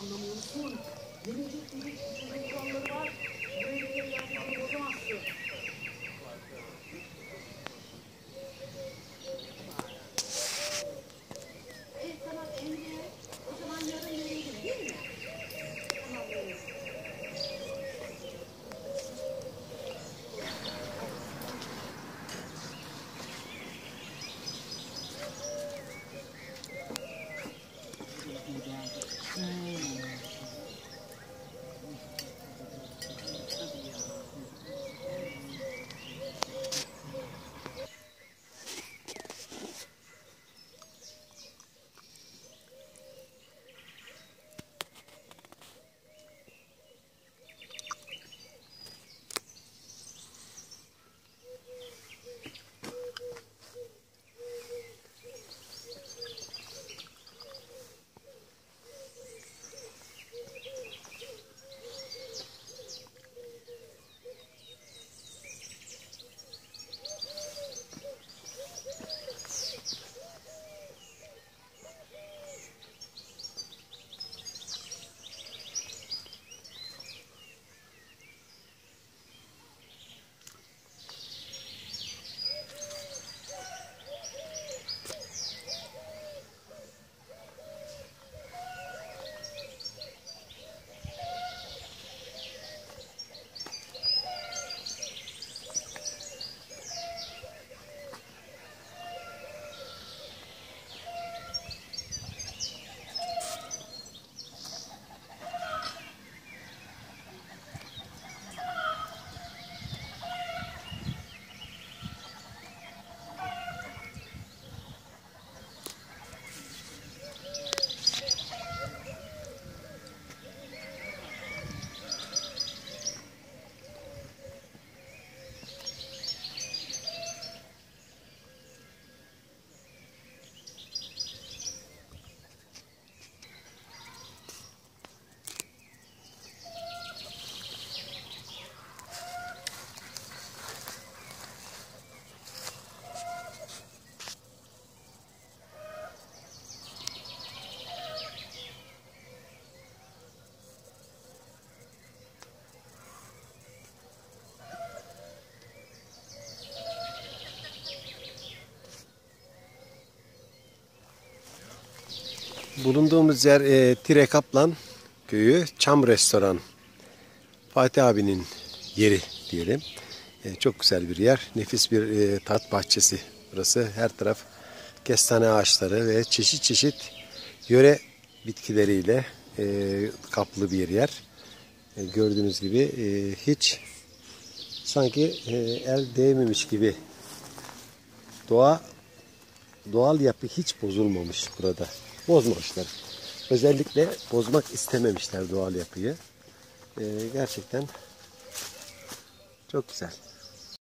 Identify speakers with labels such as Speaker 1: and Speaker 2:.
Speaker 1: Hiç anlamıyor musun? Gelecek bütün kuralları var. Buraya bir
Speaker 2: Bulunduğumuz yer e, Tire Kaplan köyü Çam Restoran. Fatih abinin yeri diyelim. E, çok güzel bir yer. Nefis bir e, tat bahçesi burası. Her taraf kestane ağaçları ve çeşit çeşit yöre bitkileriyle e, kaplı bir yer. E, gördüğünüz gibi e, hiç sanki e, el değmemiş gibi doğa doğal yapı hiç bozulmamış burada. Bozmamışlar. Özellikle bozmak istememişler doğal yapıyı. Ee, gerçekten çok güzel.